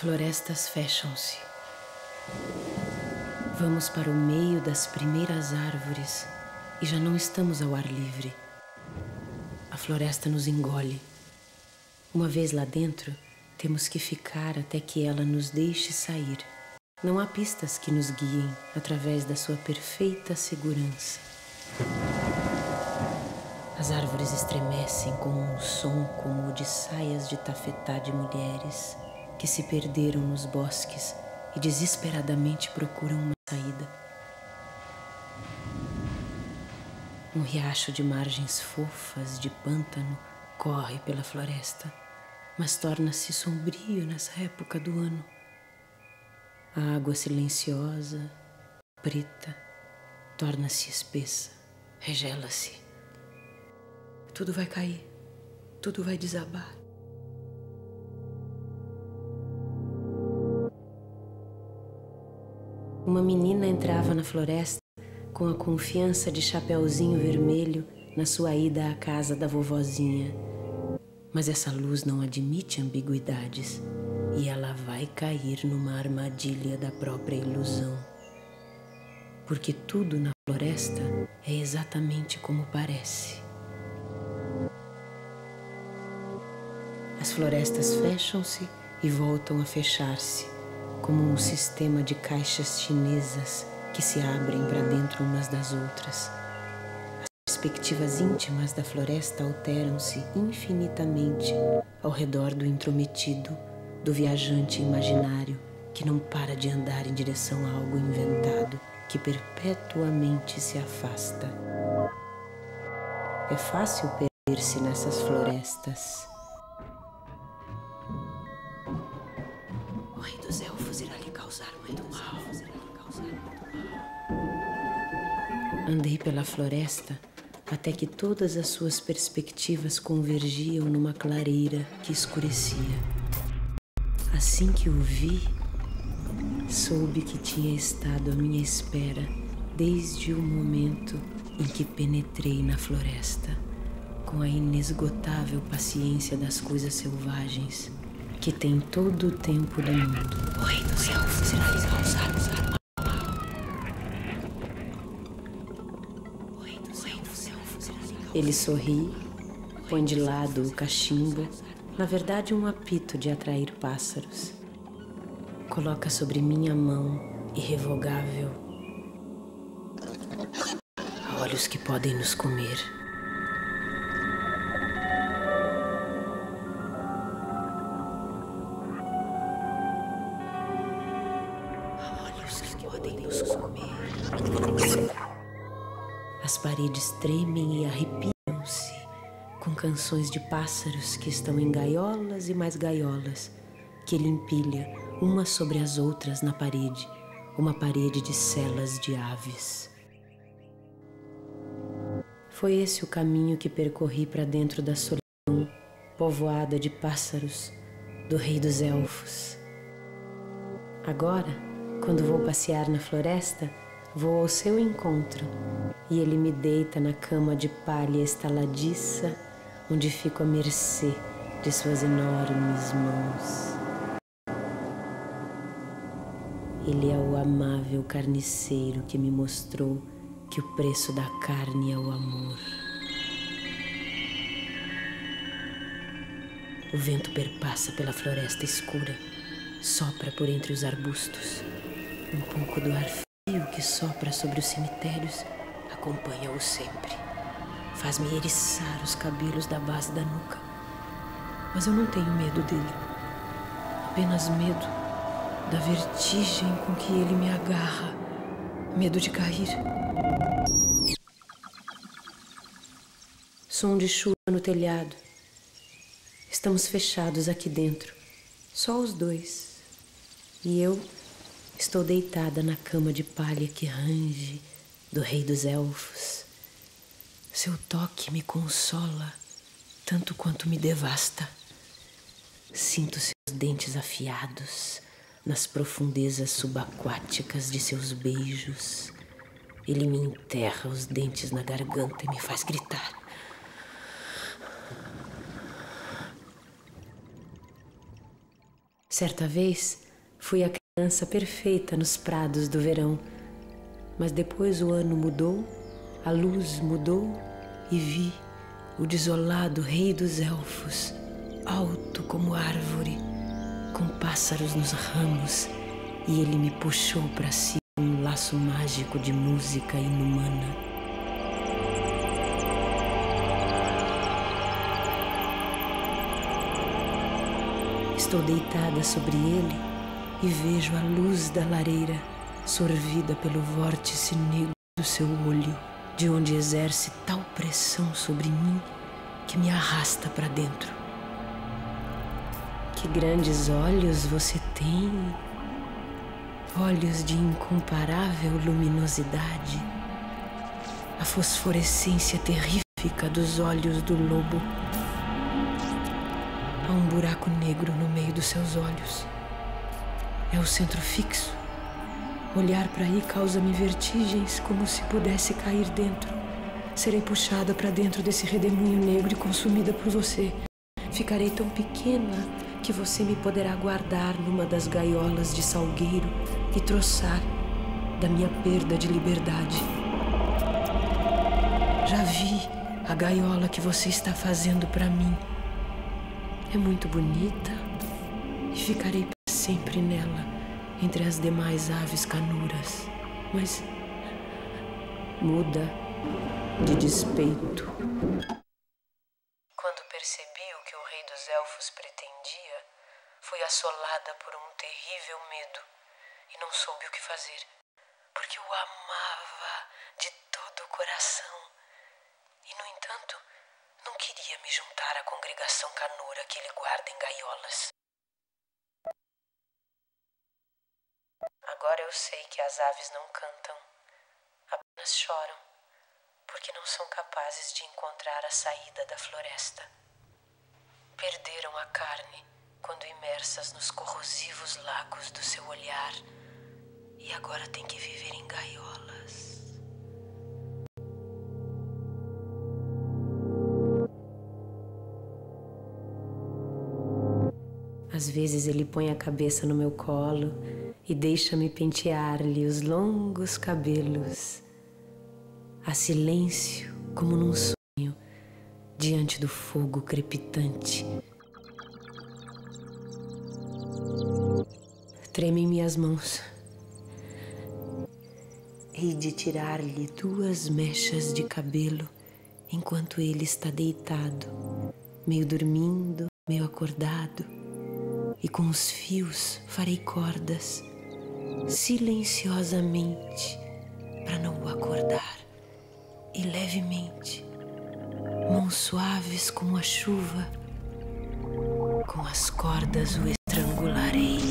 Florestas fecham-se. Vamos para o meio das primeiras árvores e já não estamos ao ar livre. A floresta nos engole. Uma vez lá dentro, temos que ficar até que ela nos deixe sair. Não há pistas que nos guiem através da sua perfeita segurança. As árvores estremecem com um som como o de saias de tafetá de mulheres que se perderam nos bosques e desesperadamente procuram uma saída. Um riacho de margens fofas de pântano corre pela floresta, mas torna-se sombrio nessa época do ano. A água silenciosa, preta, torna-se espessa, regela-se. Tudo vai cair, tudo vai desabar. Uma menina entrava na floresta com a confiança de chapeuzinho vermelho na sua ida à casa da vovozinha. Mas essa luz não admite ambiguidades e ela vai cair numa armadilha da própria ilusão. Porque tudo na floresta é exatamente como parece. As florestas fecham-se e voltam a fechar-se, como um sistema de caixas chinesas que se abrem para dentro umas das outras. As perspectivas íntimas da floresta alteram-se infinitamente ao redor do intrometido, do viajante imaginário que não para de andar em direção a algo inventado que perpetuamente se afasta. É fácil perder-se nessas florestas. O rei dos elfos irá lhe causar muito mal. Andei pela floresta até que todas as suas perspectivas convergiam numa clareira que escurecia. Assim que o vi, soube que tinha estado à minha espera desde o momento em que penetrei na floresta, com a inesgotável paciência das coisas selvagens, que tem todo o tempo do mundo. O rei dos elfos Ele sorri, põe de lado o cachimbo, na verdade um apito de atrair pássaros. Coloca sobre minha mão irrevogável olhos que podem nos comer. Podem nos comer. As paredes tremem e arrepiam-se com canções de pássaros que estão em gaiolas e mais gaiolas, que ele empilha umas sobre as outras na parede, uma parede de celas de aves. Foi esse o caminho que percorri para dentro da solidão, povoada de pássaros, do rei dos elfos. Agora, quando vou passear na floresta, vou ao seu encontro e ele me deita na cama de palha estaladiça, onde fico à mercê de suas enormes mãos. Ele é o amável carniceiro que me mostrou que o preço da carne é o amor. O vento perpassa pela floresta escura, sopra por entre os arbustos. Um pouco do ar frio que sopra sobre os cemitérios acompanha-o sempre. Faz-me eriçar os cabelos da base da nuca. Mas eu não tenho medo dele. Apenas medo da vertigem com que ele me agarra. Medo de cair. Som de chuva no telhado. Estamos fechados aqui dentro, só os dois. E eu estou deitada na cama de palha que range do Rei dos Elfos. Seu toque me consola tanto quanto me devasta. Sinto seus dentes afiados nas profundezas subaquáticas de seus beijos. Ele me enterra os dentes na garganta e me faz gritar. Certa vez fui a perfeita nos prados do verão, mas depois o ano mudou, a luz mudou e vi o desolado rei dos elfos, alto como árvore, com pássaros nos ramos, e ele me puxou para si um laço mágico de música inumana. Estou deitada sobre ele e vejo a luz da lareira sorvida pelo vórtice negro do seu olho, de onde exerce tal pressão sobre mim que me arrasta para dentro. Que grandes olhos você tem! Olhos de incomparável luminosidade, a fosforescência terrífica dos olhos do lobo Há um buraco negro no meio dos seus olhos. É o centro fixo. Olhar para aí causa-me vertigens, como se pudesse cair dentro. Serei puxada para dentro desse redemoinho negro e consumida por você. Ficarei tão pequena que você me poderá guardar numa das gaiolas de salgueiro e troçar da minha perda de liberdade. Já vi a gaiola que você está fazendo para mim é muito bonita e ficarei sempre nela, entre as demais aves canuras. Mas muda de despeito. Quando percebi o que o rei dos elfos pretendia, fui assolada por um terrível medo e não soube o que fazer, porque eu amava de todo o coração. E, no entanto, não queria me juntar à congregação canura que ele guarda em gaiolas. Agora eu sei que as aves não cantam, apenas choram, porque não são capazes de encontrar a saída da floresta. Perderam a carne quando imersas nos corrosivos lagos do seu olhar e agora têm que viver em gaiolas. Às vezes ele põe a cabeça no meu colo e deixa-me pentear-lhe os longos cabelos. Há silêncio como num sonho diante do fogo crepitante. Tremem minhas mãos. Hei de tirar-lhe duas mechas de cabelo enquanto ele está deitado, meio dormindo, meio acordado e com os fios farei cordas silenciosamente para não o acordar e levemente, mãos suaves como a chuva, com as cordas o estrangularei.